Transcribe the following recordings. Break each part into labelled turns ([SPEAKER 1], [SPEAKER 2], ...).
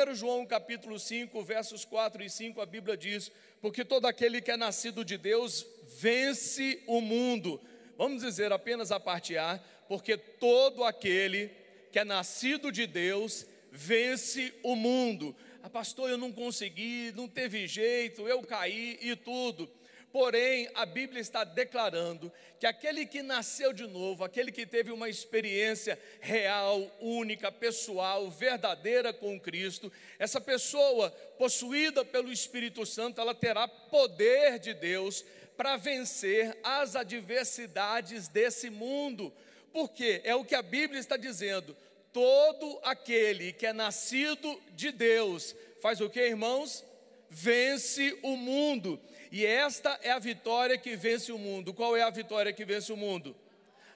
[SPEAKER 1] 1 João capítulo 5, versos 4 e 5, a Bíblia diz: Porque todo aquele que é nascido de Deus vence o mundo. Vamos dizer apenas a parte A, porque todo aquele que é nascido de Deus vence o mundo. Ah, pastor, eu não consegui, não teve jeito, eu caí e tudo. Porém, a Bíblia está declarando que aquele que nasceu de novo, aquele que teve uma experiência real, única, pessoal, verdadeira com Cristo, essa pessoa possuída pelo Espírito Santo, ela terá poder de Deus para vencer as adversidades desse mundo. Porque é o que a Bíblia está dizendo. Todo aquele que é nascido de Deus faz o que, irmãos? Vence o mundo. E esta é a vitória que vence o mundo. Qual é a vitória que vence o mundo?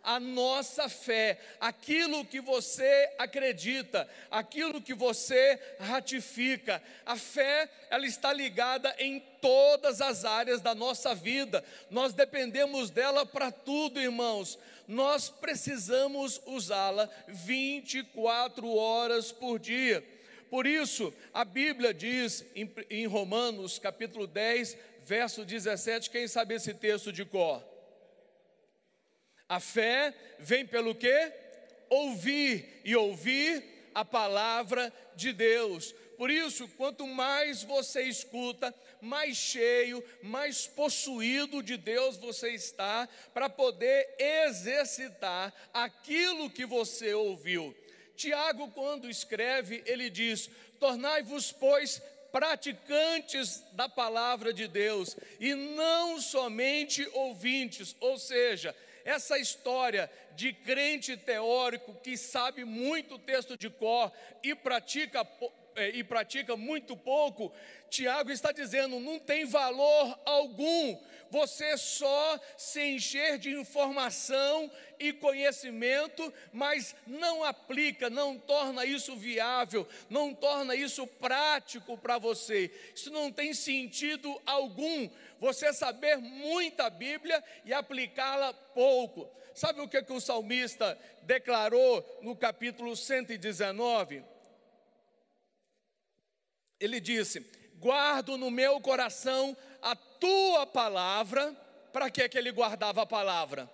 [SPEAKER 1] a nossa fé, aquilo que você acredita, aquilo que você ratifica. A fé, ela está ligada em todas as áreas da nossa vida. Nós dependemos dela para tudo, irmãos. Nós precisamos usá-la 24 horas por dia. Por isso, a Bíblia diz em, Romanos, capítulo 10, verso 17, quem sabe esse texto de cor? A fé vem pelo quê? Ouvir e ouvir a palavra de Deus. Por isso, quanto mais você escuta, mais cheio, mais possuído de Deus você está para poder exercitar aquilo que você ouviu. Tiago, quando escreve, ele diz: Tornai-vos, pois, praticantes da palavra de Deus e não somente ouvintes, ou seja, essa história de crente teórico que sabe muito texto de cor e pratica é, e pratica muito pouco, Tiago está dizendo: não tem valor algum você só se encher de informação e conhecimento, mas não aplica, não torna isso viável, não torna isso prático para você. Isso não tem sentido algum, você saber muita Bíblia e aplicá-la pouco. Sabe o que, que o salmista declarou no capítulo 119? Ele disse: Guardo no meu coração a tua palavra. Para que, que ele guardava a palavra?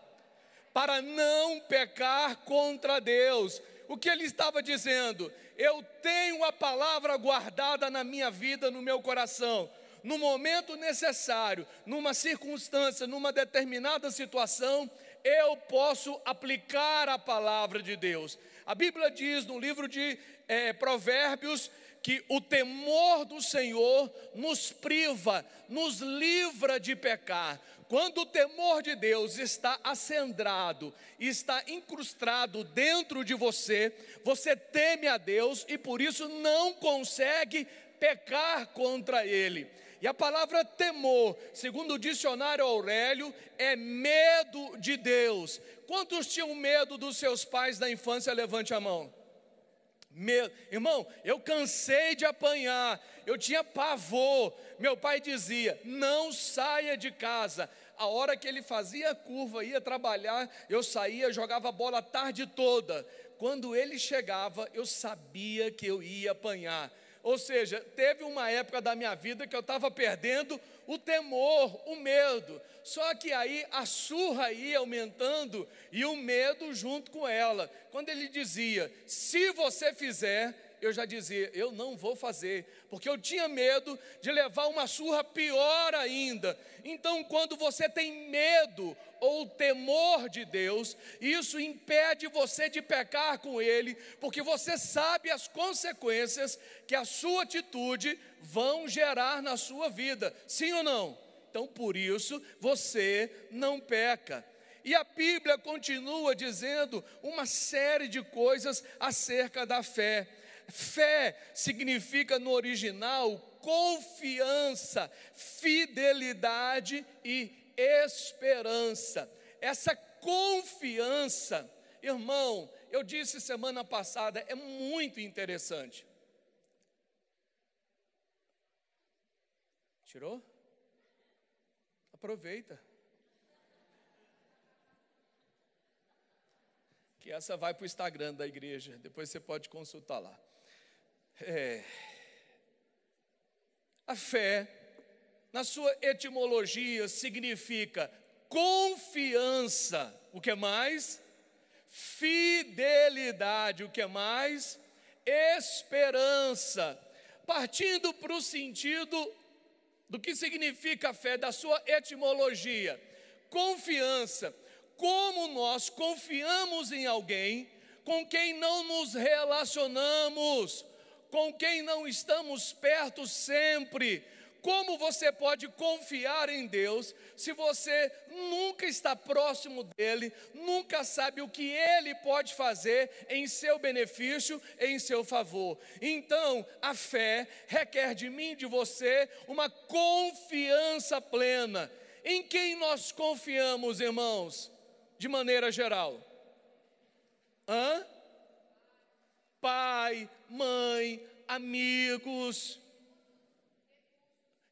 [SPEAKER 1] Para não pecar contra Deus. O que ele estava dizendo? Eu tenho a palavra guardada na minha vida, no meu coração. No momento necessário, numa circunstância, numa determinada situação, eu posso aplicar a palavra de Deus. A Bíblia diz no livro de é, Provérbios que o temor do Senhor nos priva, nos livra de pecar. Quando o temor de Deus está acendrado, está incrustado dentro de você, você teme a Deus e por isso não consegue pecar contra Ele. E a palavra temor, segundo o dicionário Aurélio, é medo de Deus. Quantos tinham medo dos seus pais na infância? Levante a mão. Irmão, eu cansei de apanhar, eu tinha pavor. Meu pai dizia: não saia de casa. A hora que ele fazia a curva, ia trabalhar, eu saía, jogava bola a tarde toda. Quando ele chegava, eu sabia que eu ia apanhar. Ou seja, teve uma época da minha vida que eu estava perdendo o temor, o medo. Só que aí a surra ia aumentando e o medo junto com ela. Quando ele dizia: se você fizer, eu já dizia, eu não vou fazer, porque eu tinha medo de levar uma surra pior ainda. Então, quando você tem medo ou temor de Deus, isso impede você de pecar com Ele, porque você sabe as consequências que a sua atitude vão gerar na sua vida, sim ou não? Então, por isso, você não peca. E a Bíblia continua dizendo uma série de coisas acerca da fé. Fé significa no original confiança, fidelidade e esperança. Essa confiança, irmão, eu disse semana passada, é muito interessante. Tirou? Aproveita. Que essa vai para o Instagram da igreja, depois você pode consultar lá. É, A fé, na sua etimologia, significa confiança. O que mais? Fidelidade. O que mais? Esperança. Partindo para o sentido do que significa a fé, da sua etimologia. Confiança. Como nós confiamos em alguém com quem não nos relacionamos, com quem não estamos perto sempre. Como você pode confiar em Deus se você nunca está próximo dele, nunca sabe o que ele pode fazer em seu benefício, em seu favor? Então, a fé requer de mim, de você, uma confiança plena. Em quem nós confiamos, irmãos? De maneira geral. Hã? Pai, mãe, amigos,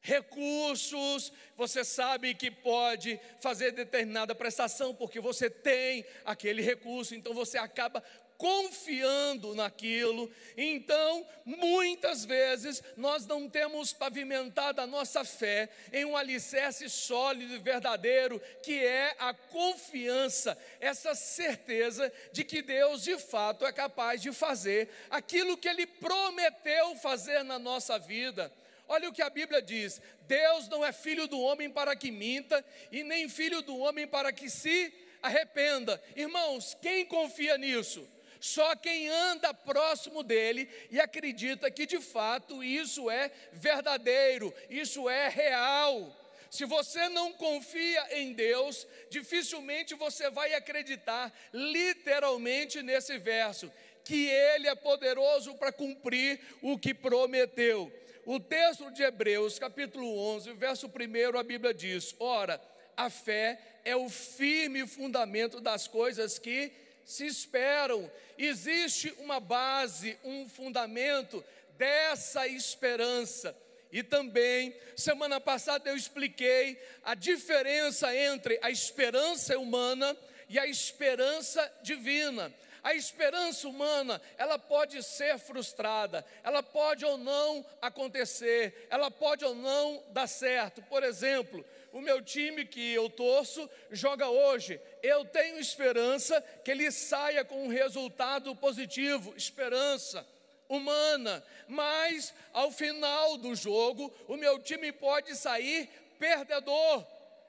[SPEAKER 1] recursos, você sabe que pode fazer determinada prestação porque você tem aquele recurso, então você acaba confiando naquilo. Então, muitas vezes, nós não temos pavimentado a nossa fé em um alicerce sólido e verdadeiro, que é a confiança, essa certeza de que Deus de fato é capaz de fazer aquilo que Ele prometeu fazer na nossa vida. Olha o que a Bíblia diz: Deus não é filho do homem para que minta, e nem filho do homem para que se arrependa. Irmãos, quem confia nisso? Só quem anda próximo dele e acredita que de fato isso é verdadeiro, isso é real. Se você não confia em Deus, dificilmente você vai acreditar literalmente nesse verso, que Ele é poderoso para cumprir o que prometeu. O texto de Hebreus, capítulo 11, verso 1, a Bíblia diz: Ora, a fé é o firme fundamento das coisas que se esperam. Existe uma base, um fundamento dessa esperança. E também, semana passada eu expliquei a diferença entre a esperança humana e a esperança divina. A esperança humana, ela pode ser frustrada, ela pode ou não acontecer, ela pode ou não dar certo. Por exemplo, o meu time que eu torço joga hoje. Eu tenho esperança que ele saia com um resultado positivo, esperança humana, mas ao final do jogo, o meu time pode sair perdedor.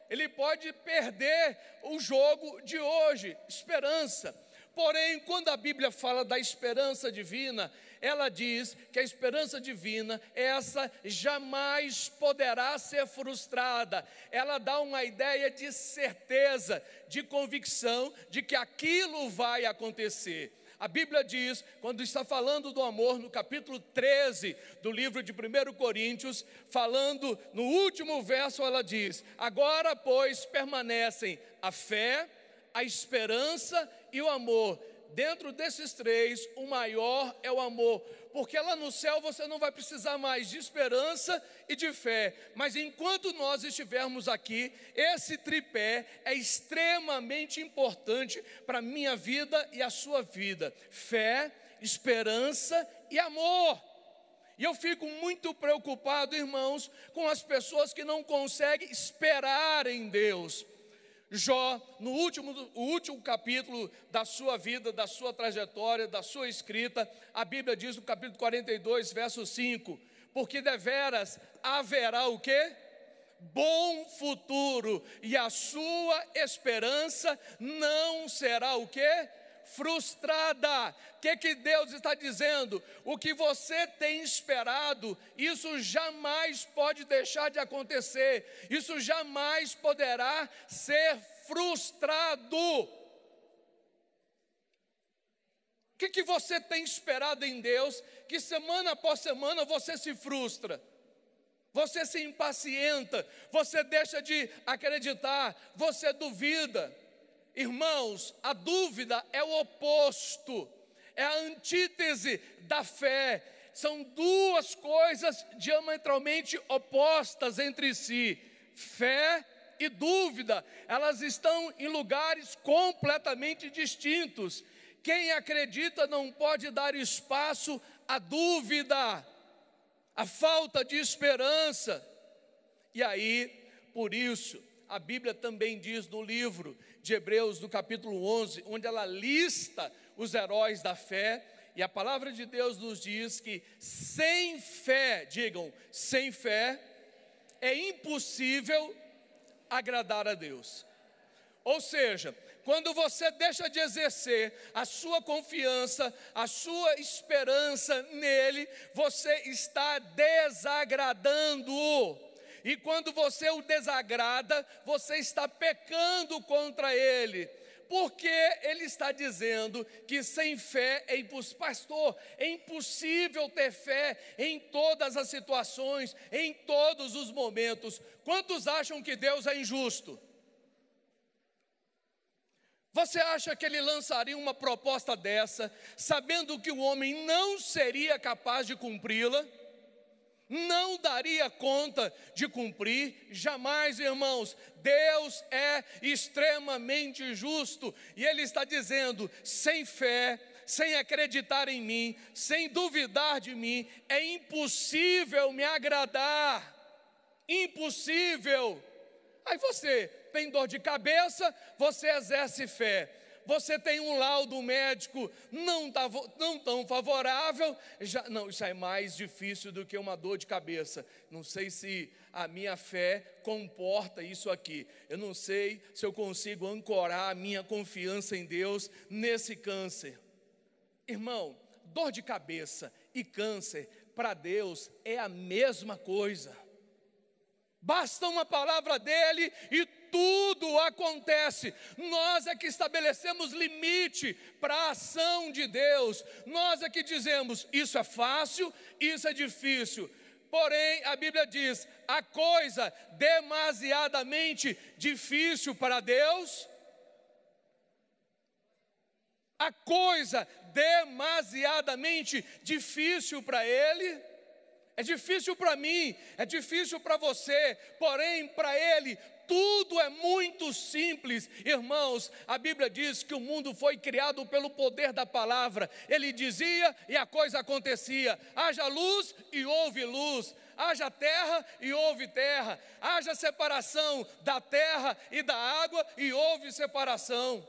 [SPEAKER 1] Ele pode perder o jogo de hoje, esperança. Porém, quando a Bíblia fala da esperança divina, ela diz que a esperança divina, essa jamais poderá ser frustrada. Ela dá uma ideia de certeza, de convicção de que aquilo vai acontecer. A Bíblia diz, quando está falando do amor, no capítulo 13 do livro de 1 Coríntios, falando no último verso, ela diz: Agora, pois, permanecem a fé, a esperança e o amor. Dentro desses três, o maior é o amor, porque lá no céu você não vai precisar mais de esperança e de fé, mas enquanto nós estivermos aqui, esse tripé é extremamente importante para a minha vida e a sua vida: fé, esperança e amor. E eu fico muito preocupado, irmãos, com as pessoas que não conseguem esperar em Deus. Jó, no último, o último capítulo da sua vida, da sua trajetória, da sua escrita, a Bíblia diz no capítulo 42, verso 5: Porque deveras haverá o quê? Bom futuro, e a sua esperança não será o quê? Frustrada. O que, que Deus está dizendo? O que você tem esperado, isso jamais pode deixar de acontecer, isso jamais poderá ser frustrado. O que, que você tem esperado em Deus que semana após semana você se frustra? Você se impacienta, você deixa de acreditar, você duvida. Irmãos, a dúvida é o oposto, é a antítese da fé. São duas coisas diametralmente opostas entre si: fé e dúvida. Elas estão em lugares completamente distintos. Quem acredita não pode dar espaço à dúvida. a falta de esperança. E aí, por isso, a Bíblia também diz no livro de Hebreus, no capítulo 11, onde ela lista os heróis da fé, e a palavra de Deus nos diz que sem fé, digam, sem fé, é impossível agradar a Deus. Ou seja, quando você deixa de exercer a sua confiança, a sua esperança nele, você está desagradando-o. E quando você o desagrada, você está pecando contra ele porque ele está dizendo que sem fé é impossível, pastor, é impossível ter fé em todas as situações, em todos os momentos. Quantos acham que Deus é injusto? Você acha que ele lançaria uma proposta dessa, sabendo que o homem não seria capaz de cumpri-la? Não daria conta de cumprir, jamais, irmãos. Deus é extremamente justo e Ele está dizendo: sem fé, sem acreditar em mim, sem duvidar de mim, é impossível me agradar. Impossível. Aí você tem dor de cabeça, você exerce fé você tem um laudo médico não, tá, não tão favorável, já, não, isso é mais difícil do que uma dor de cabeça. Não sei se a minha fé comporta isso aqui. Eu não sei se eu consigo ancorar a minha confiança em Deus nesse câncer. Irmão, dor de cabeça e câncer para Deus é a mesma coisa. Basta uma palavra dele e tudo acontece. Nós é que estabelecemos limite para a ação de Deus. Nós é que dizemos: isso é fácil, isso é difícil. Porém, a Bíblia diz: a coisa demasiadamente difícil para Deus, a coisa demasiadamente difícil para Ele, é difícil para mim, é difícil para você, porém, para Ele, tudo é muito simples, irmãos. A Bíblia diz que o mundo foi criado pelo poder da palavra. Ele dizia e a coisa acontecia: haja luz e houve luz, haja terra e houve terra, haja separação da terra e da água e houve separação.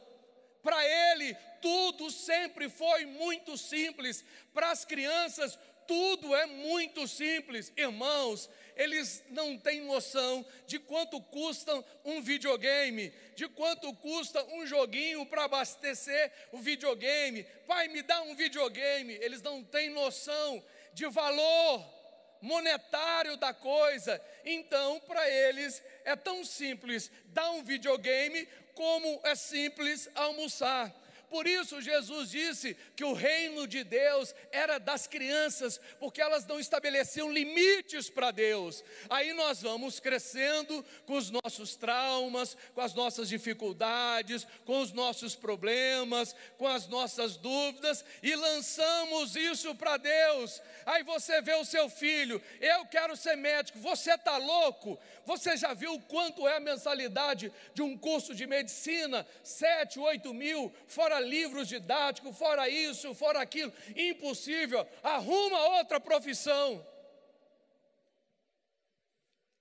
[SPEAKER 1] Para ele, tudo sempre foi muito simples. Para as crianças, tudo é muito simples, irmãos. Eles não têm noção de quanto custa um videogame, de quanto custa um joguinho para abastecer o videogame. Pai, me dá um videogame. Eles não têm noção de valor monetário da coisa. Então, para eles é tão simples dar um videogame como é simples almoçar. Por isso, Jesus disse que o reino de Deus era das crianças, porque elas não estabeleciam limites para Deus. Aí nós vamos crescendo com os nossos traumas, com as nossas dificuldades, com os nossos problemas, com as nossas dúvidas e lançamos isso para Deus. Aí você vê o seu filho, eu quero ser médico, você está louco? Você já viu quanto é a mensalidade de um curso de medicina? Sete, oito mil, fora livros didáticos, fora isso, fora aquilo. Impossível. Arruma outra profissão.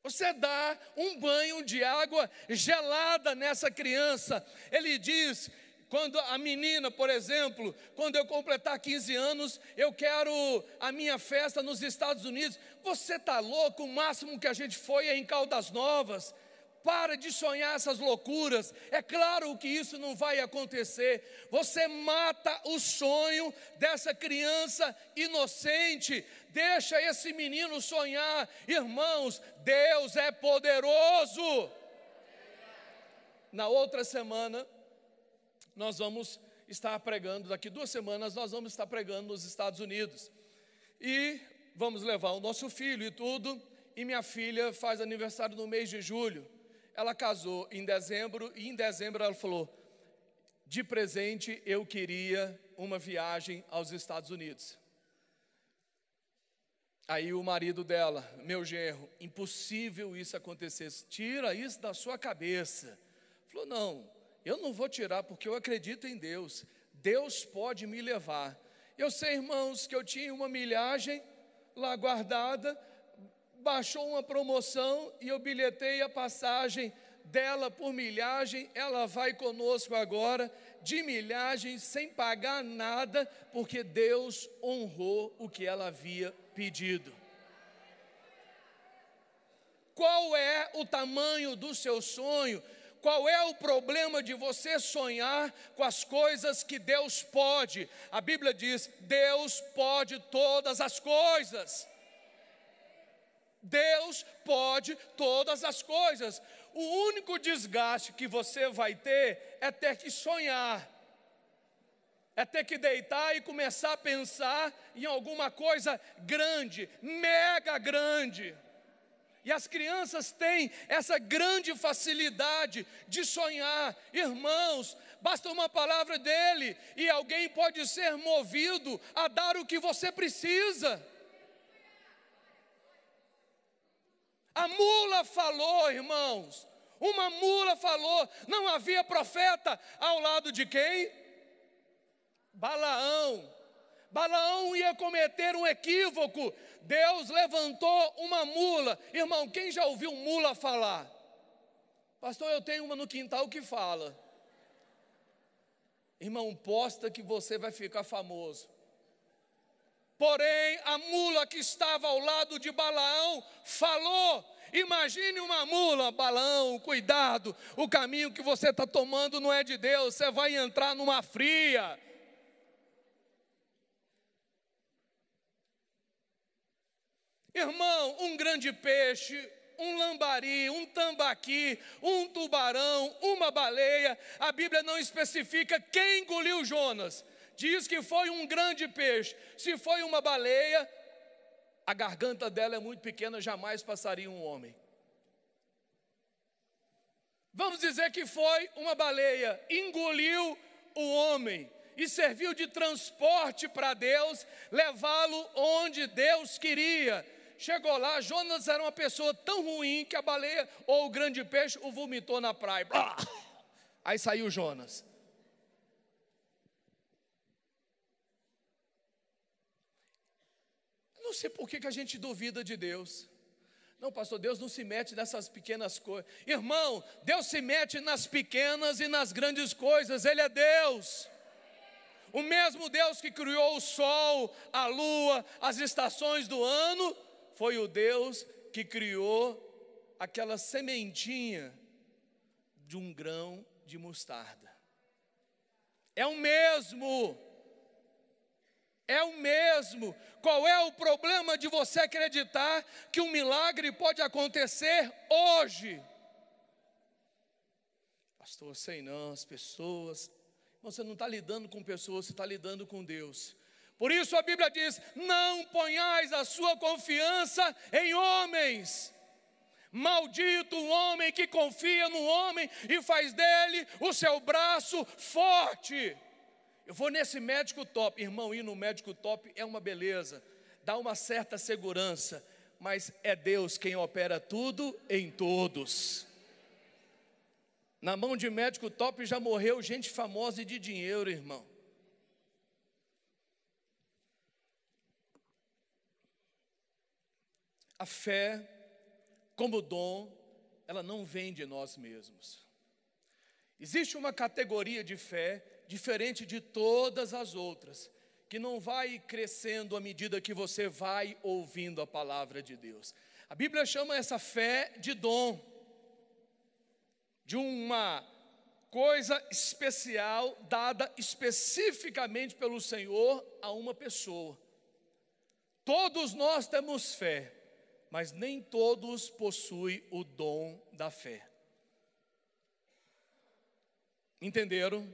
[SPEAKER 1] Você dá um banho de água gelada nessa criança. Ele diz: quando a menina, por exemplo, quando eu completar 15 anos, eu quero a minha festa nos Estados Unidos. Você está louco? O máximo que a gente foi é em Caldas Novas. Para de sonhar essas loucuras. É claro que isso não vai acontecer. Você mata o sonho dessa criança inocente. Deixa esse menino sonhar. Irmãos, Deus é poderoso. Na outra semana, nós vamos estar pregando, daqui duas semanas, nós vamos estar pregando nos Estados Unidos. E vamos levar o nosso filho e tudo. E minha filha faz aniversário no mês de julho. Ela casou em dezembro e em dezembro ela falou: de presente eu queria uma viagem aos Estados Unidos. Aí o marido dela, meu genro, impossível isso acontecesse, tira isso da sua cabeça. Falou: não, eu não vou tirar porque eu acredito em Deus, Deus pode me levar. Eu sei, irmãos, que eu tinha uma milhagem lá guardada, baixou uma promoção e eu bilhetei a passagem dela por milhagem, ela vai conosco agora, de milhagem, sem pagar nada, porque Deus honrou o que ela havia pedido. Qual é o tamanho do seu sonho? Qual é o problema de você sonhar com as coisas que Deus pode? A Bíblia diz: Deus pode todas as coisas. Deus pode todas as coisas. O único desgaste que você vai ter é ter que sonhar, é ter que deitar e começar a pensar em alguma coisa grande, mega grande. E as crianças têm essa grande facilidade de sonhar. Irmãos, basta uma palavra dele e alguém pode ser movido a dar o que você precisa. A mula falou, irmãos. Uma mula falou. Não havia profeta ao lado de quem? Balaão. Balaão ia cometer um equívoco. Deus levantou uma mula. Irmão, quem já ouviu mula falar? Pastor, eu tenho uma no quintal que fala. Irmão, posta que você vai ficar famoso. Porém, a mula que estava ao lado de Balaão falou. Imagine uma mula, Balaão, cuidado, o caminho que você está tomando não é de Deus, você vai entrar numa fria. Irmão, um grande peixe, um lambari, um tambaqui, um tubarão, uma baleia, a Bíblia não especifica quem engoliu Jonas, diz que foi um grande peixe. Se foi uma baleia, a garganta dela é muito pequena, jamais passaria um homem. Vamos dizer que foi uma baleia, engoliu o homem e serviu de transporte para Deus, levá-lo onde Deus queria. Chegou lá, Jonas era uma pessoa tão ruim que a baleia ou o grande peixe o vomitou na praia. Aí saiu Jonas. Não sei por que, que a gente duvida de Deus. Não, pastor, Deus não se mete nessas pequenas coisas. Irmão, Deus se mete nas pequenas e nas grandes coisas, Ele é Deus. O mesmo Deus que criou o sol, a lua, as estações do ano, foi o Deus que criou aquela sementinha de um grão de mostarda. É o mesmo é o mesmo. Qual é o problema de você acreditar que um milagre pode acontecer hoje? Pastor, sei não, as pessoas. Você não está lidando com pessoas, você está lidando com Deus. Por isso a Bíblia diz: não ponhais a sua confiança em homens. Maldito o homem que confia no homem e faz dele o seu braço forte. Eu vou nesse médico top, irmão, ir no médico top é uma beleza, dá uma certa segurança, mas é Deus quem opera tudo em todos. Na mão de médico top já morreu gente famosa e de dinheiro, irmão. A fé, como dom, ela não vem de nós mesmos. Existe uma categoria de fé diferente de todas as outras, que não vai crescendo à medida que você vai ouvindo a palavra de Deus. A Bíblia chama essa fé de dom, de uma coisa especial dada especificamente pelo Senhor a uma pessoa. Todos nós temos fé, mas nem todos possuem o dom da fé. Entenderam?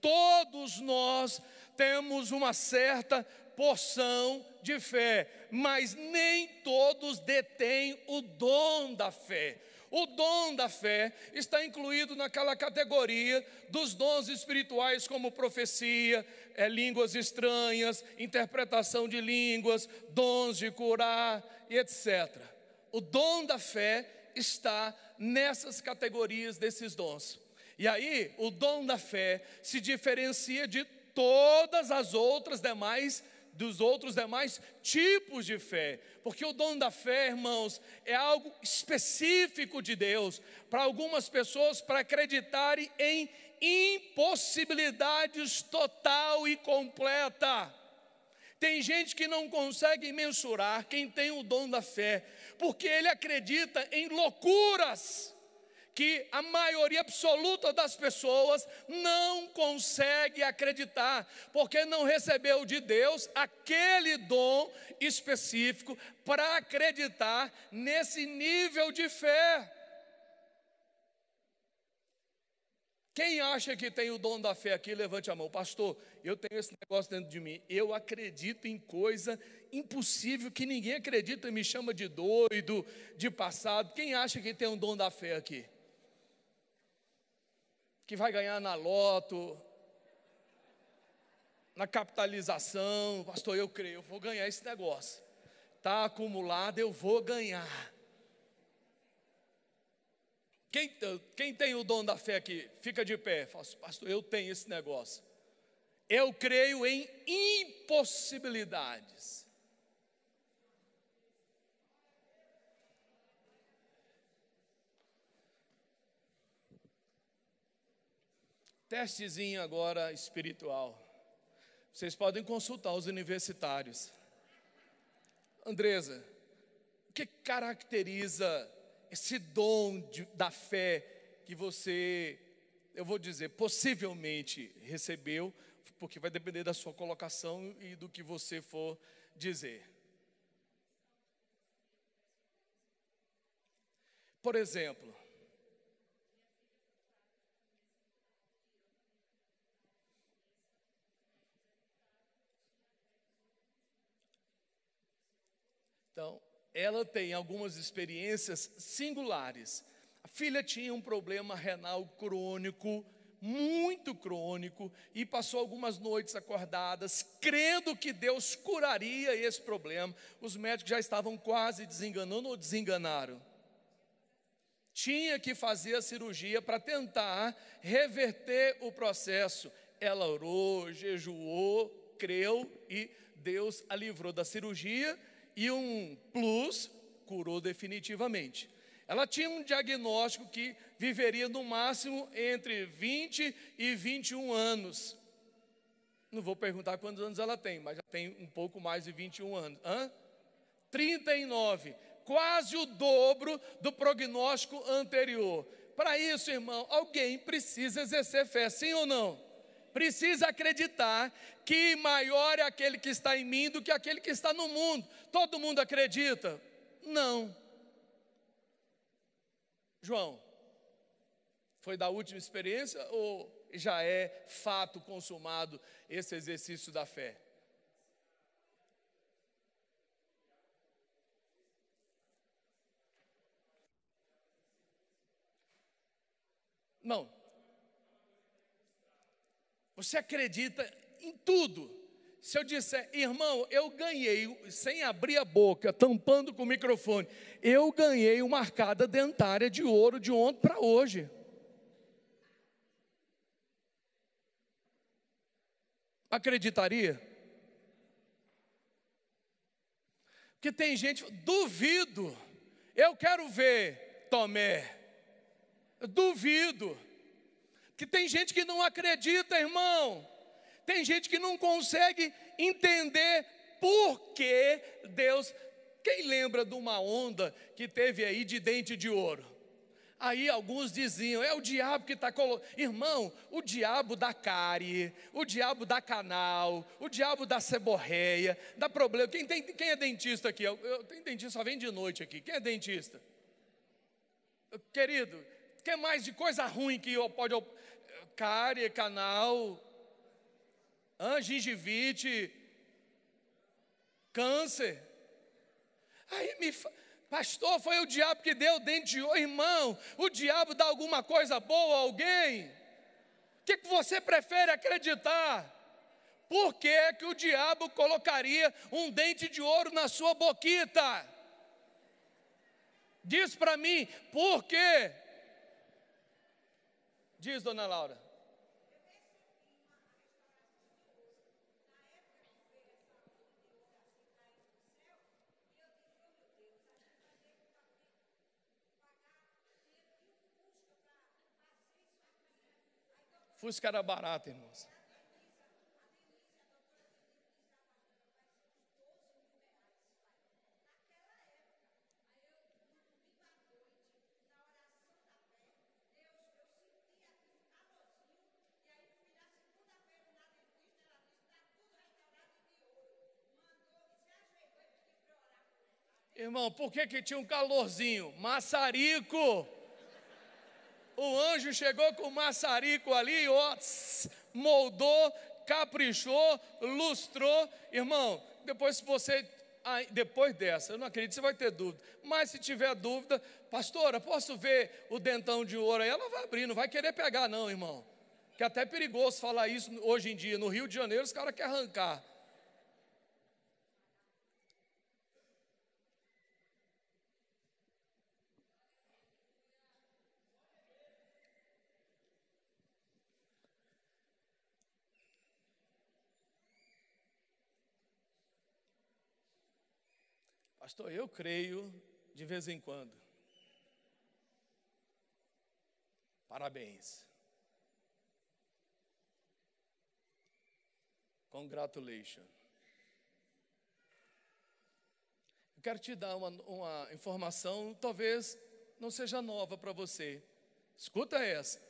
[SPEAKER 1] Todos nós temos uma certa porção de fé, mas nem todos detêm o dom da fé. O dom da fé está incluído naquela categoria dos dons espirituais, como profecia, é, línguas estranhas, interpretação de línguas, dons de curar e etc. O dom da fé está nessas categorias desses dons. E aí, o dom da fé se diferencia de todas as outras demais dos outros demais tipos de fé, porque o dom da fé, irmãos, é algo específico de Deus para algumas pessoas para acreditarem em impossibilidades total e completa. Tem gente que não consegue mensurar quem tem o dom da fé, porque ele acredita em loucuras que a maioria absoluta das pessoas não consegue acreditar, porque não recebeu de Deus aquele dom específico para acreditar nesse nível de fé. Quem acha que tem o dom da fé aqui, levante a mão. Pastor, eu tenho esse negócio dentro de mim. Eu acredito em coisa impossível que ninguém acredita e me chama de doido, de passado. Quem acha que tem um dom da fé aqui? Que vai ganhar na loto, na capitalização. Pastor, eu creio, eu vou ganhar esse negócio. Está acumulado, eu vou ganhar. Quem, quem tem o dom da fé aqui, fica de pé. Fala, assim, pastor, eu tenho esse negócio. Eu creio em impossibilidades. Testezinho agora espiritual. Vocês podem consultar os universitários. Andresa, o que caracteriza esse dom de, da fé que você, eu vou dizer, possivelmente recebeu, porque vai depender da sua colocação e do que você for dizer. Por exemplo, então, ela tem algumas experiências singulares. A filha tinha um problema renal crônico, muito crônico, e passou algumas noites acordadas, crendo que Deus curaria esse problema. Os médicos já estavam quase desenganando ou desenganaram. Tinha que fazer a cirurgia para tentar reverter o processo. Ela orou, jejuou, creu e Deus a livrou da cirurgia e um plus curou definitivamente. Ela tinha um diagnóstico que viveria no máximo entre 20 e 21 anos. Não vou perguntar quantos anos ela tem, mas já tem um pouco mais de 21 anos. Hã? 39, quase o dobro do prognóstico anterior. Para isso, irmão, alguém precisa exercer fé, sim ou não? Precisa acreditar que maior é aquele que está em mim do que aquele que está no mundo. Todo mundo acredita? Não. João, foi da última experiência ou já é fato consumado esse exercício da fé? Não, você acredita em tudo. Se eu disser, irmão, eu ganhei, sem abrir a boca, tampando com o microfone, eu ganhei uma arcada dentária de ouro de ontem para hoje. Acreditaria? Porque tem gente, duvido, eu quero ver Tomé, duvido que tem gente que não acredita, irmão. Tem gente que não consegue entender por que Deus. Quem lembra de uma onda que teve aí de dente de ouro? Aí alguns diziam, é o diabo que está colocando. Irmão, o diabo da cárie, o diabo da canal, o diabo da seborreia, dá problema. Quem, tem, quem é dentista aqui? Eu, eu, tem dentista, só vem de noite aqui. Quem é dentista? Querido, que mais de coisa ruim que pode cárie, canal, gingivite, câncer. Aí me pastor, foi o diabo que deu dente de ouro, irmão. O diabo dá alguma coisa boa a alguém? O que, que você prefere acreditar? Por que, que o diabo colocaria um dente de ouro na sua boquita? Diz para mim, por quê? Diz, dona Laura. Fusca era barato, irmãos. Irmão, por que, que tinha um calorzinho? Maçarico. O anjo chegou com o maçarico ali, ó, moldou, caprichou, lustrou. Irmão, depois se você depois dessa, eu não acredito, você vai ter dúvida. Mas se tiver dúvida, pastora, posso ver o dentão de ouro aí? Ela vai abrir, não vai querer pegar, não, irmão. Que é até perigoso falar isso hoje em dia. No Rio de Janeiro, os caras querem arrancar. Pastor, eu creio de vez em quando. Parabéns. Congratulations. Eu quero te dar uma, uma informação, talvez não seja nova para você. Escuta essa.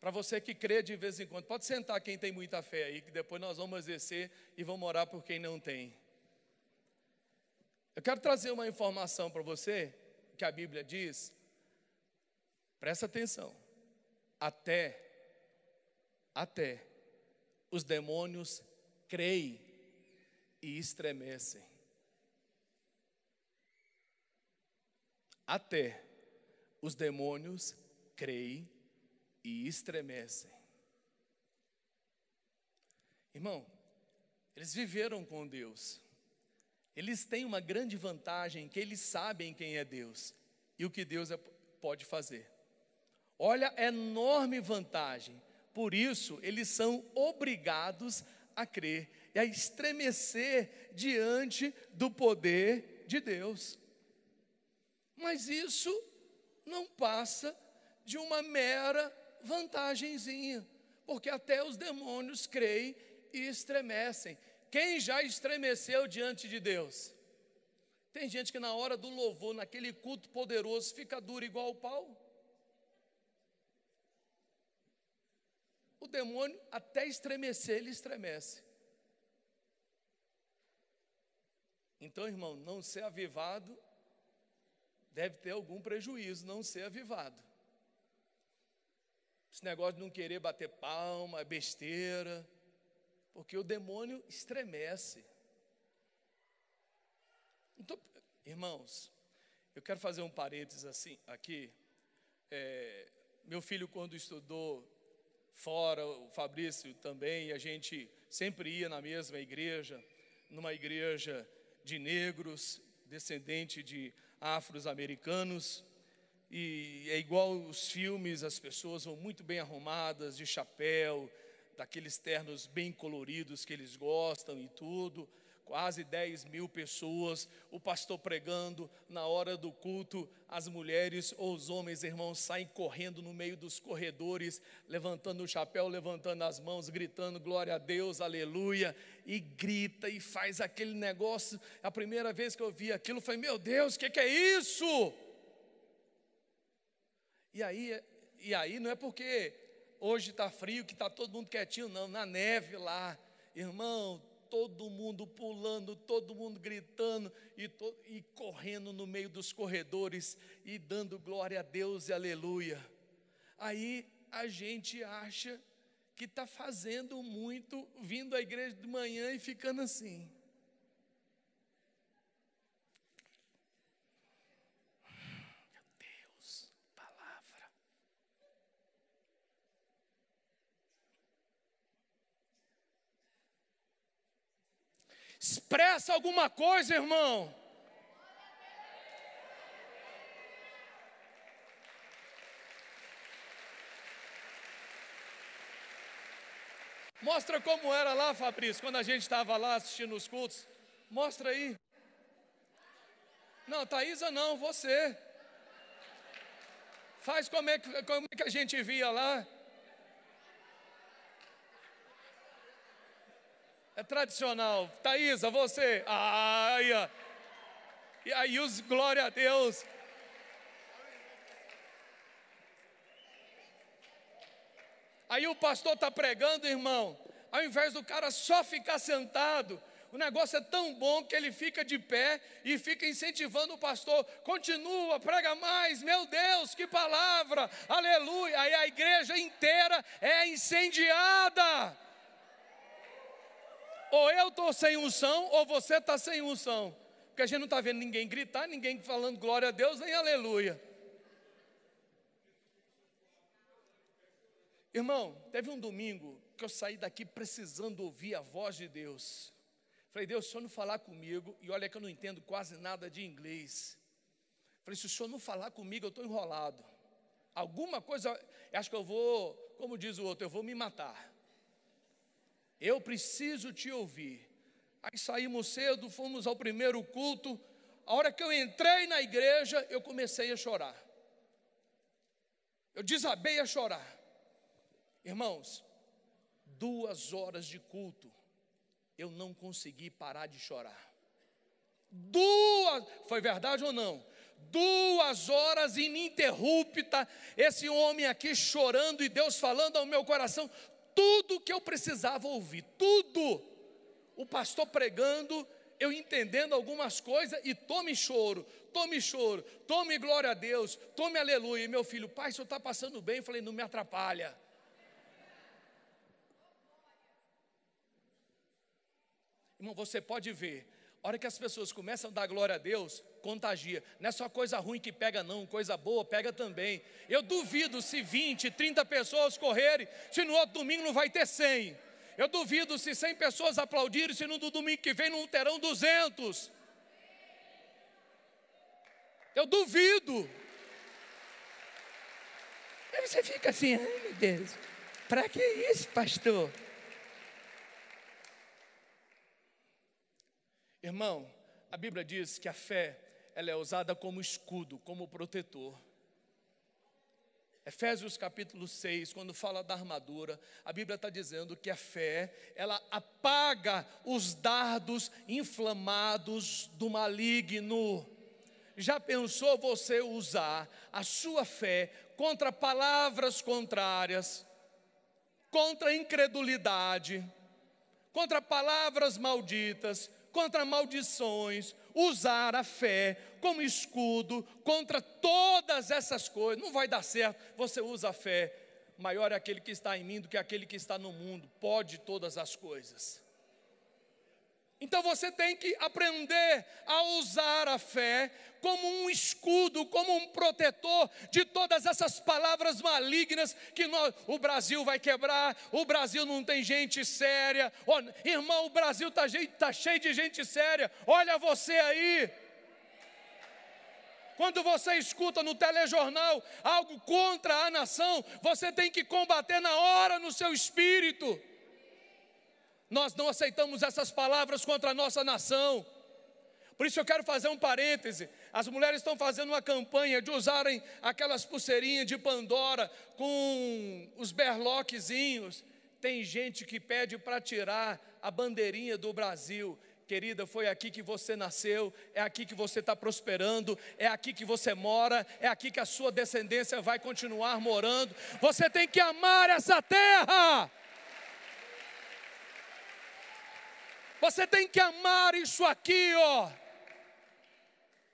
[SPEAKER 1] Para você que crê de vez em quando, pode sentar quem tem muita fé aí, que depois nós vamos exercer e vamos orar por quem não tem. Eu quero trazer uma informação para você que a Bíblia diz. Presta atenção. Até até os demônios creem e estremecem. Até os demônios creem e estremecem. Irmão, eles viveram com Deus. Eles têm uma grande vantagem que eles sabem quem é Deus e o que Deus é, pode fazer. Olha a enorme vantagem. Por isso, eles são obrigados a crer e a estremecer diante do poder de Deus. Mas isso não passa de uma mera vantagenzinha, porque até os demônios creem e estremecem. Quem já estremeceu diante de Deus? Tem gente que na hora do louvor, naquele culto poderoso, fica duro igual o pau. O demônio, até estremecer, ele estremece. Então, irmão, não ser avivado deve ter algum prejuízo, não ser avivado. Esse negócio de não querer bater palma, é besteira porque o demônio estremece. Então, irmãos, eu quero fazer um parênteses assim aqui. É, meu filho, quando estudou fora, o Fabrício também, a gente sempre ia na mesma igreja, numa igreja de negros, descendente de afro-americanos, e é igual os filmes, as pessoas vão muito bem arrumadas, de chapéu, daqueles ternos bem coloridos que eles gostam e tudo, quase 10 mil pessoas, o pastor pregando, na hora do culto, as mulheres ou os homens, irmãos, saem correndo no meio dos corredores, levantando o chapéu, levantando as mãos, gritando glória a Deus, aleluia, e grita e faz aquele negócio. A primeira vez que eu vi aquilo, foi: meu Deus, o que, que é isso? E aí, e aí não é porque hoje está frio, que está todo mundo quietinho, não, na neve lá, irmão, todo mundo pulando, todo mundo gritando e, to, e correndo no meio dos corredores e dando glória a Deus e aleluia. Aí a gente acha que está fazendo muito, vindo à igreja de manhã e ficando assim. Expressa alguma coisa, irmão. Mostra como era lá, Fabrício, quando a gente estava lá assistindo os cultos. Mostra aí. Não, Thaisa não, você. Faz como é, que, como é que a gente via lá. É tradicional. Thaisa, você. Ai. E aí os glória a Deus. Aí o pastor está pregando, irmão. Ao invés do cara só ficar sentado, o negócio é tão bom que ele fica de pé e fica incentivando o pastor. Continua, prega mais. Meu Deus, que palavra! Aleluia! Aí a igreja inteira é incendiada. Ou eu estou sem unção, ou você está sem unção. Porque a gente não está vendo ninguém gritar, ninguém falando glória a Deus, nem aleluia. Irmão, teve um domingo que eu saí daqui precisando ouvir a voz de Deus. Falei, Deus, se o senhor não falar comigo, e olha que eu não entendo quase nada de inglês. Falei, se o senhor não falar comigo, eu estou enrolado. Alguma coisa, acho que eu vou, como diz o outro, eu vou me matar. Eu preciso te ouvir. Aí saímos cedo, fomos ao primeiro culto. A hora que eu entrei na igreja, eu comecei a chorar. Eu desabei a chorar. Irmãos, duas horas de culto, eu não consegui parar de chorar. Duas, foi verdade ou não? Duas horas ininterrupta, esse homem aqui chorando e Deus falando ao meu coração tudo que eu precisava ouvir, tudo. O pastor pregando, eu entendendo algumas coisas e tome choro, tome choro, tome glória a Deus, tome aleluia. E meu filho, pai, o senhor está passando bem? Eu falei, não me atrapalha. Irmão, você pode ver, a hora que as pessoas começam a dar glória a Deus, contagia. Não é só coisa ruim que pega, não, coisa boa pega também. Eu duvido se 20, 30 pessoas correrem, se no outro domingo não vai ter 100. Eu duvido se 100 pessoas aplaudirem, se no domingo que vem não terão 200. Eu duvido. Aí você fica assim, ai meu Deus, para que isso, pastor? Irmão, a Bíblia diz que a fé ela é usada como escudo, como protetor. Efésios capítulo 6, quando fala da armadura, a Bíblia está dizendo que a fé, ela apaga os dardos inflamados do maligno. Já pensou você usar a sua fé contra palavras contrárias, contra incredulidade, contra palavras malditas, contra maldições, usar a fé como escudo contra todas essas coisas. Não vai dar certo. Você usa a fé. Maior é aquele que está em mim do que aquele que está no mundo. Pode todas as coisas. Então você tem que aprender a usar a fé como um escudo, como um protetor de todas essas palavras malignas que nós, o Brasil vai quebrar, o Brasil não tem gente séria. Oh, irmão, o Brasil está tá cheio de gente séria. Olha você aí. Quando você escuta no telejornal algo contra a nação, você tem que combater na hora no seu espírito. Nós não aceitamos essas palavras contra a nossa nação. Por isso eu quero fazer um parêntese. As mulheres estão fazendo uma campanha de usarem aquelas pulseirinhas de Pandora com os berloquezinhos. Tem gente que pede para tirar a bandeirinha do Brasil. Querida, foi aqui que você nasceu, é aqui que você está prosperando, é aqui que você mora, é aqui que a sua descendência vai continuar morando. Você tem que amar essa terra. Você tem que amar isso aqui, ó.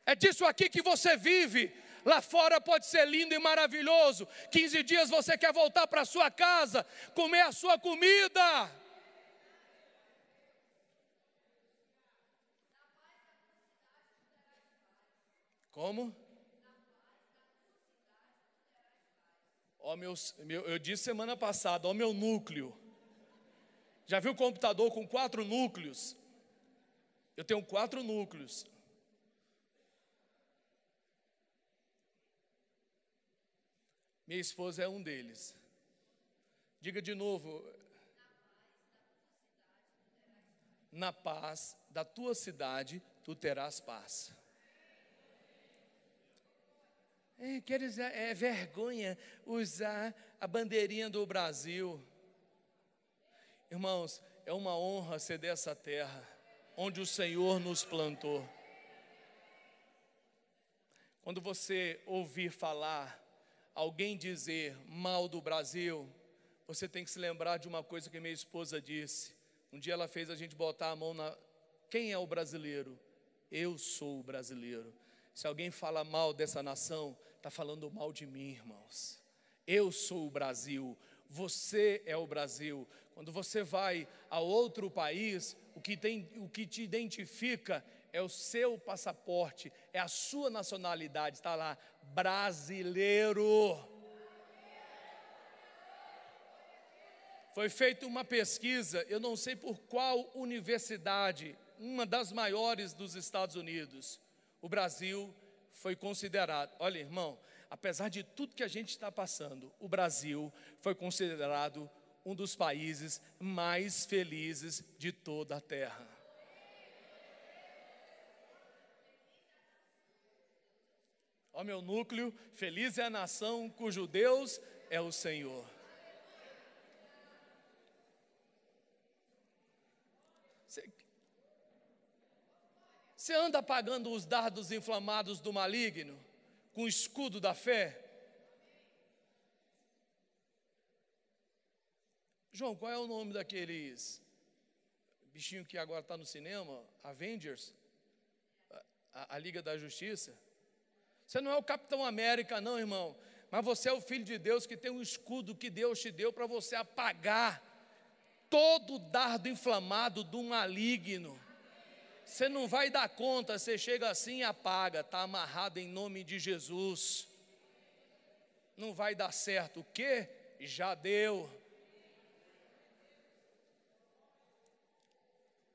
[SPEAKER 1] É disso aqui que você vive. Lá fora pode ser lindo e maravilhoso. 15 dias você quer voltar para sua casa, comer a sua comida. Como? Ó, meu, eu disse semana passada, ó meu núcleo. Já viu o computador com quatro núcleos? Eu tenho quatro núcleos. Minha esposa é um deles. Diga de novo. Na paz da tua cidade tu terás paz. É, quer dizer, é vergonha usar a bandeirinha do Brasil. Irmãos, é uma honra ser dessa terra, onde o Senhor nos plantou. Quando você ouvir falar alguém dizer mal do Brasil, você tem que se lembrar de uma coisa que minha esposa disse. Um dia ela fez a gente botar a mão na. Quem é o brasileiro? Eu sou o brasileiro. Se alguém fala mal dessa nação, está falando mal de mim, irmãos. Eu sou o Brasil, você é o Brasil. Quando você vai a outro país, o que, tem, o que te identifica é o seu passaporte, é a sua nacionalidade, está lá, brasileiro. Foi feita uma pesquisa, eu não sei por qual universidade, uma das maiores dos Estados Unidos. O Brasil foi considerado, olha irmão, apesar de tudo que a gente está passando, o Brasil foi considerado um dos países mais felizes de toda a terra. Ó meu núcleo, feliz é a nação cujo Deus é o Senhor. Você anda apagando os dardos inflamados do maligno com o escudo da fé? João, qual é o nome daqueles bichinho que agora está no cinema? Avengers? A, a, Liga da Justiça? Você não é o Capitão América, não, irmão. Mas você é o Filho de Deus que tem um escudo que Deus te deu para você apagar todo dardo inflamado do maligno. Você não vai dar conta, você chega assim e apaga, está amarrado em nome de Jesus. Não vai dar certo. O que? Já deu.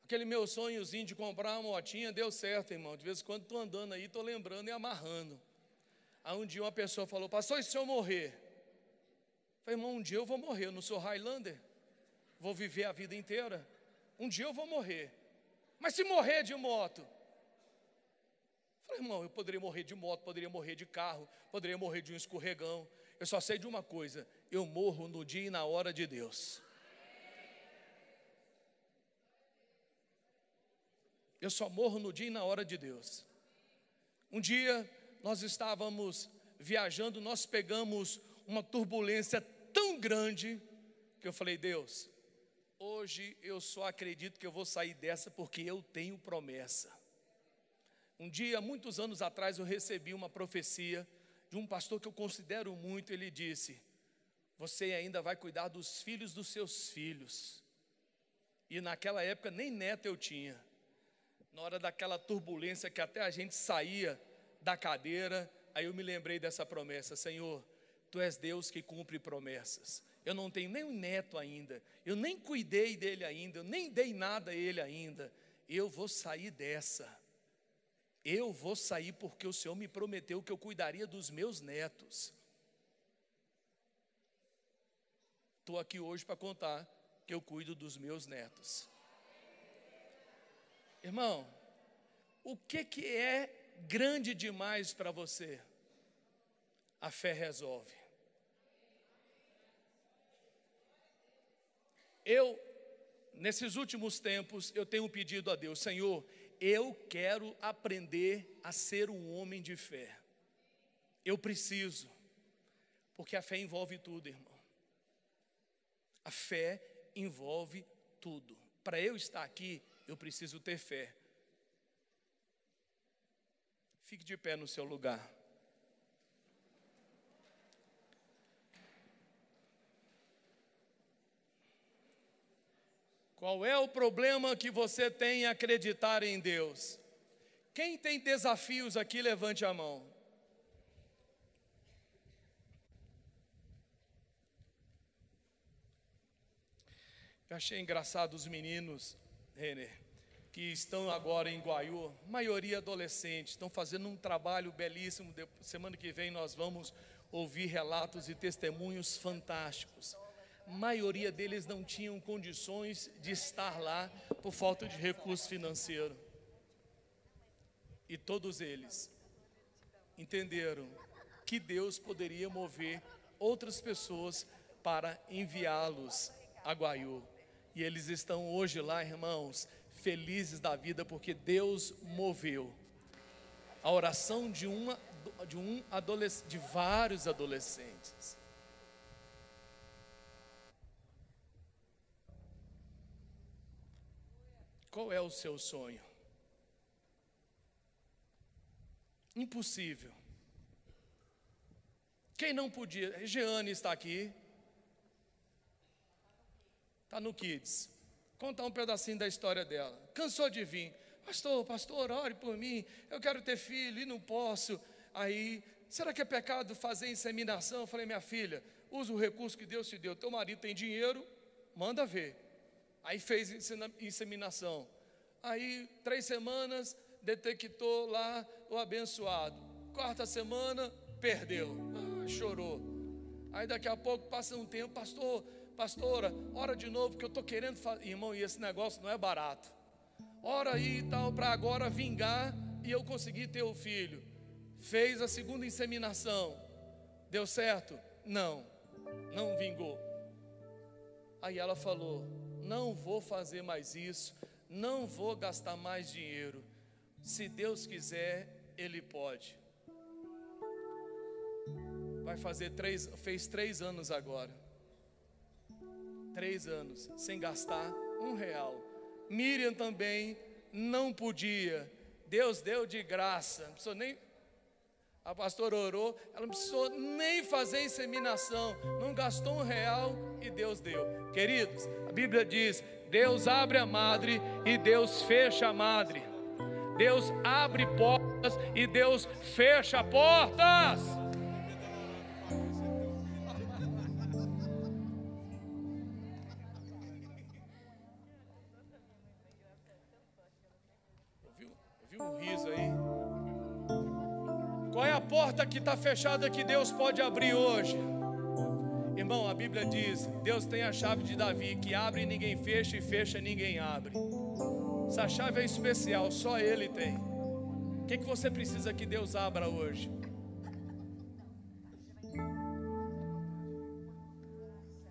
[SPEAKER 1] Aquele meu sonhozinho de comprar uma motinha deu certo, irmão. De vez em quando estou andando aí, estou lembrando e amarrando. Aí um dia uma pessoa falou, pastor, e se eu morrer? Eu falei, irmão, um dia eu vou morrer, eu não sou Highlander. Vou viver a vida inteira. Um dia eu vou morrer. Mas se morrer de moto? falei, irmão, eu poderia morrer de moto, poderia morrer de carro, poderia morrer de um escorregão. Eu só sei de uma coisa: eu morro no dia e na hora de Deus. Eu só morro no dia e na hora de Deus. Um dia nós estávamos viajando, nós pegamos uma turbulência tão grande que eu falei: Deus, Hoje eu só acredito que eu vou sair dessa porque eu tenho promessa. Um dia, muitos anos atrás, eu recebi uma profecia de um pastor que eu considero muito. Ele disse: Você ainda vai cuidar dos filhos dos seus filhos. E naquela época nem neto eu tinha. Na hora daquela turbulência que até a gente saía da cadeira, aí eu me lembrei dessa promessa: Senhor, Tu és Deus que cumpre promessas eu não tenho nem um neto ainda, eu nem cuidei dele ainda, eu nem dei nada a ele ainda. Eu vou sair dessa. Eu vou sair porque o Senhor me prometeu que eu cuidaria dos meus netos. Estou aqui hoje para contar que eu cuido dos meus netos. Irmão, o que, que é grande demais para você? A fé resolve. Eu, nesses últimos tempos, eu tenho pedido a Deus, Senhor, eu quero aprender a ser um homem de fé. Eu preciso, porque a fé envolve tudo, irmão. A fé envolve tudo. Para eu estar aqui, eu preciso ter fé. Fique de pé no seu lugar. Qual é o problema que você tem em acreditar em Deus? Quem tem desafios aqui, levante a mão. Eu achei engraçado os meninos, Renner, que estão agora em Guaiú, maioria adolescentes, estão fazendo um trabalho belíssimo. Semana que vem nós vamos ouvir relatos e testemunhos fantásticos maioria deles não tinham condições de estar lá por falta de recurso financeiro. E todos eles entenderam que Deus poderia mover outras pessoas para enviá-los a Guaiú. E eles estão hoje lá, irmãos, felizes da vida, porque Deus moveu a oração de, uma, de, um adolescente, de vários adolescentes. Qual é o seu sonho? Impossível. Quem não podia? Regiane está aqui. Está no Kids. Contar um pedacinho da história dela. Cansou de vir. Pastor, pastor, ore por mim. Eu quero ter filho e não posso. Aí, será que é pecado fazer inseminação? Eu falei, minha filha, usa o recurso que Deus te deu. Teu marido tem dinheiro, manda ver. Aí fez inseminação. Aí, três semanas, detectou lá o abençoado. Quarta semana, perdeu. Ah, chorou. Aí daqui a pouco passa um tempo, pastor, pastora, ora de novo que eu estou querendo fazer. Irmão, e esse negócio não é barato. Ora aí e tal, para agora vingar e eu conseguir ter o filho. Fez a segunda inseminação. Deu certo? Não, não vingou. Aí ela falou: Não vou fazer mais isso, não vou gastar mais dinheiro. Se Deus quiser, Ele pode. Vai fazer três, fez três anos agora. Três anos, sem gastar um real. Miriam também não podia. Deus deu de graça. Não precisou nem. A pastora orou, ela não precisou nem fazer inseminação, não gastou um real e Deus deu. Queridos, a Bíblia diz: Deus abre a madre e Deus fecha a madre. Deus abre portas e Deus fecha portas. Porta que está fechada que Deus pode abrir hoje? Irmão, a Bíblia diz: Deus tem a chave de Davi, que abre e ninguém fecha, e fecha e ninguém abre. Essa chave é especial, só Ele tem. O que, que você precisa que Deus abra hoje?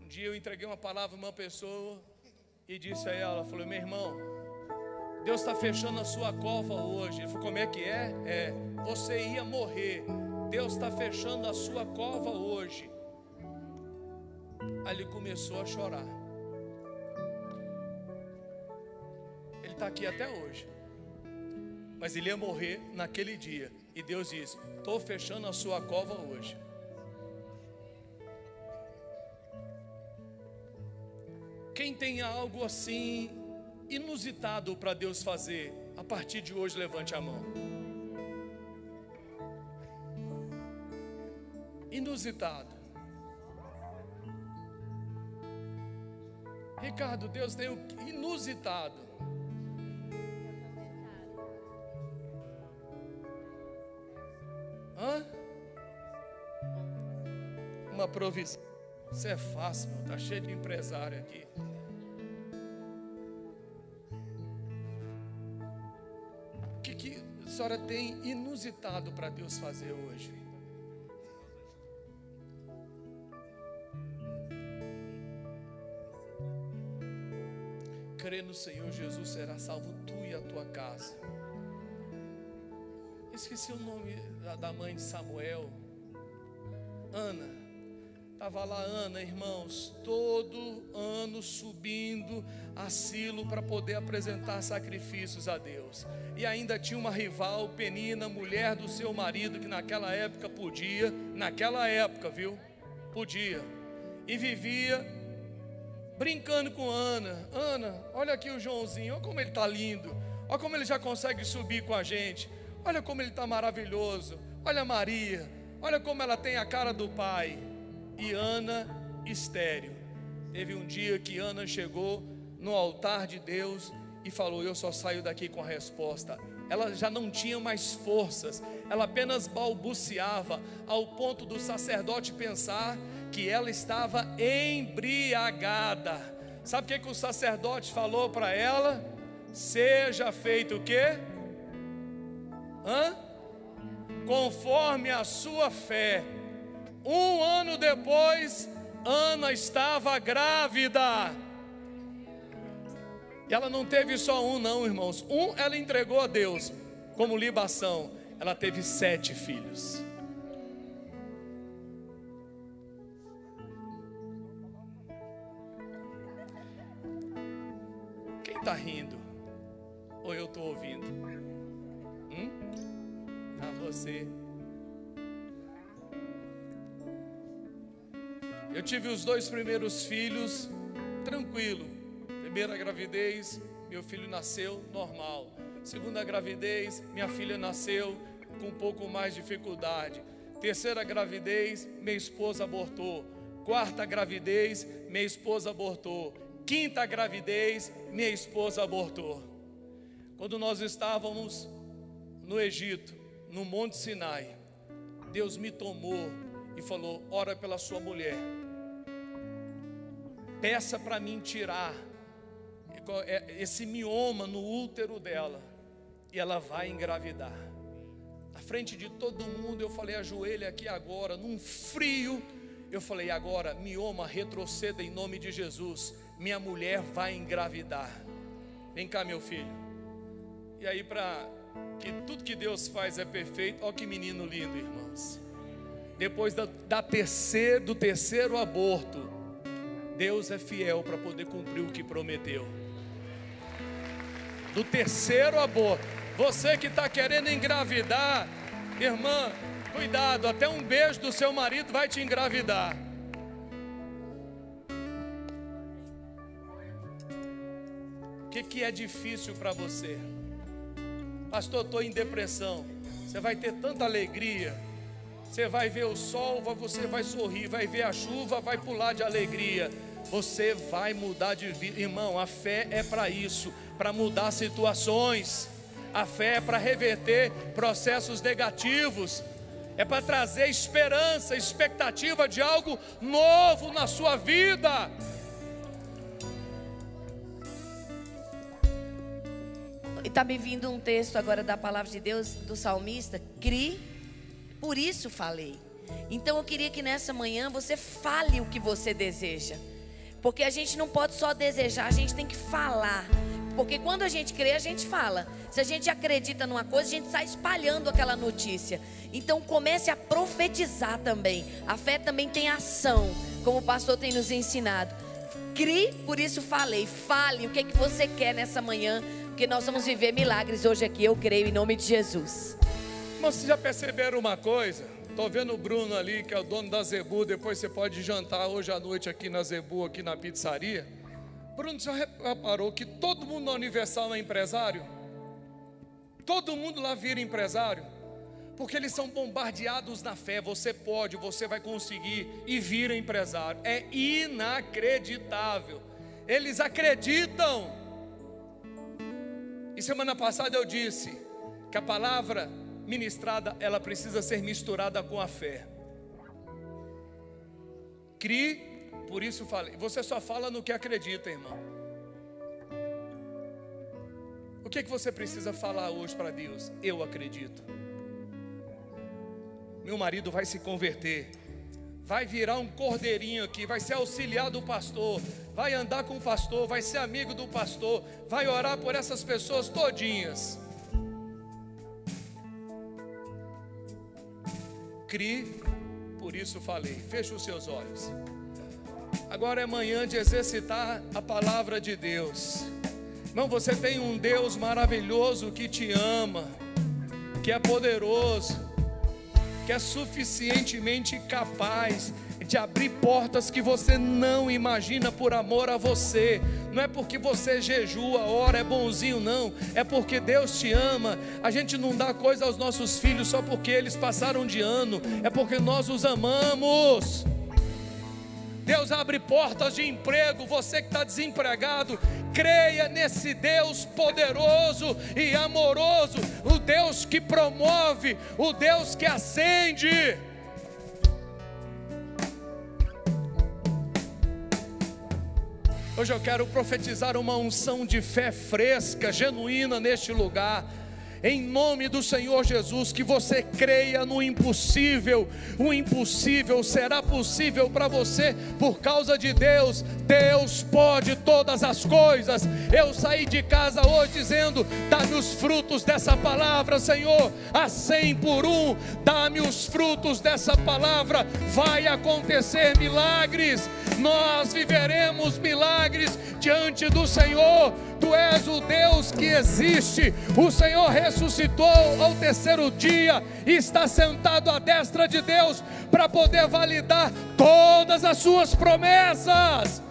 [SPEAKER 1] Um dia eu entreguei uma palavra a uma pessoa e disse a ela: falou, meu irmão, Deus está fechando a sua cova hoje. Ele falou: como é que é? É, você ia morrer. Deus está fechando a sua cova hoje. Aí ele começou a chorar. Ele está aqui até hoje. Mas ele ia morrer naquele dia. E Deus disse: Estou fechando a sua cova hoje. Quem tem algo assim inusitado para Deus fazer, a partir de hoje levante a mão. Inusitado. Ricardo, Deus tem o inusitado. Hã? Uma provisão. Isso é fácil, está cheio de empresário aqui. O que, que a senhora tem inusitado para Deus fazer hoje? No Senhor Jesus, será salvo tu e a tua casa. Esqueci o nome da mãe de Samuel, Ana. Estava lá Ana, irmãos, todo ano subindo a Silo para poder apresentar sacrifícios a Deus. E ainda tinha uma rival, Penina, mulher do seu marido, que naquela época podia, naquela época, viu? Podia. E vivia brincando com Ana. Ana, olha aqui o Joãozinho, olha como ele está lindo. Olha como ele já consegue subir com a gente. Olha como ele está maravilhoso. Olha Maria, olha como ela tem a cara do pai. E Ana, estéreo. Teve um dia que Ana chegou no altar de Deus e falou: Eu só saio daqui com a resposta. Ela já não tinha mais forças, ela apenas balbuciava, ao ponto do sacerdote pensar que ela estava embriagada. Sabe o que, que o sacerdote falou para ela? Seja feito o quê? Hã? Conforme a sua fé. Um ano depois, Ana estava grávida. E ela não teve só um, não, irmãos. Um ela entregou a Deus como libação. Ela teve sete filhos. Está rindo? Ou eu estou ouvindo? Hum? Ah, você. Eu tive os dois primeiros filhos tranquilo. Primeira gravidez, meu filho nasceu normal. Segunda gravidez, minha filha nasceu com um pouco mais de dificuldade. Terceira gravidez, minha esposa abortou. Quarta gravidez, minha esposa abortou. Quinta gravidez, minha esposa abortou. Quando nós estávamos no Egito, no Monte Sinai, Deus me tomou e falou: Ora pela sua mulher peça para mim tirar é, esse mioma no útero dela e ela vai engravidar. Na frente de todo mundo, eu falei: ajoelha aqui agora, num frio. Eu falei: agora, mioma, retroceda em nome de Jesus. Minha mulher vai engravidar. Vem cá, meu filho. E aí, para que tudo que Deus faz é perfeito, olha que menino lindo, irmãos. Depois da, da terceiro, do terceiro aborto, Deus é fiel para poder cumprir o que prometeu. Do terceiro aborto, você que está querendo engravidar, irmã, cuidado, até um beijo do seu marido vai te engravidar. Que, que é difícil para você? Pastor, estou em depressão. Você vai ter tanta alegria. Você vai ver o sol, você vai sorrir, vai ver a chuva, vai pular de alegria você vai mudar de vida. Irmão, a fé é para isso, para mudar situações. A fé é para reverter processos negativos. É para trazer esperança, expectativa de algo novo na sua vida.
[SPEAKER 2] Está me vindo um texto agora da palavra de Deus do salmista: cri, por isso falei. Então eu queria que nessa manhã você fale o que você deseja. Porque a gente não pode só desejar, a gente tem que falar. Porque quando a gente crê, a gente fala. Se a gente acredita numa coisa, a gente sai espalhando aquela notícia. Então comece a profetizar também. A fé também tem ação, como o pastor tem nos ensinado. Crie, por isso falei. Fale o que, é que você quer nessa manhã, porque nós vamos viver milagres hoje aqui, eu creio, em nome de Jesus.
[SPEAKER 1] Mas vocês já perceberam uma coisa? Estou vendo o Bruno ali, que é o dono da Zebu. Depois você pode jantar hoje à noite aqui na Zebu, aqui na pizzaria. Bruno, já reparou que todo mundo no Universal é empresário? Todo mundo lá vira empresário? Porque eles são bombardeados na fé. Você pode, você vai conseguir e vira empresário. É inacreditável. Eles acreditam. E semana passada eu disse que a palavra ministrada, ela precisa ser misturada com a fé. Crie, por isso falei. Você só fala no que acredita, irmão. O que, é que você precisa falar hoje para Deus? Eu acredito. Meu marido vai se converter. Vai virar um cordeirinho aqui, vai ser auxiliar do pastor, vai andar com o pastor, vai ser amigo do pastor, vai orar por essas pessoas todinhas. Crie, por isso falei. Feche os seus olhos. Agora é manhã de exercitar a palavra de Deus. Irmão, você tem um Deus maravilhoso que te ama, que é poderoso, que é suficientemente capaz de abrir portas que você não imagina por amor a você. Não é porque você jejua, ora, é bonzinho, não. É porque Deus te ama. A gente não dá coisa aos nossos filhos só porque eles passaram de ano. É porque nós os amamos. Deus abre portas de emprego. Você que está desempregado, creia nesse Deus poderoso e amoroso, o Deus que promove, o Deus que acende. Hoje eu quero profetizar uma unção de fé fresca, genuína neste lugar. Em nome do Senhor Jesus, que você creia no impossível. O impossível será possível para você por causa de Deus. Deus pode todas as coisas. Eu saí de casa hoje dizendo: dá-me os frutos dessa palavra, Senhor, a cem por um. Dá-me os frutos dessa palavra. Vai acontecer milagres. Nós viveremos milagres diante do Senhor. Tu és o Deus que existe. O Senhor ressuscitou ao terceiro dia e está sentado à destra de Deus para poder validar todas as suas promessas.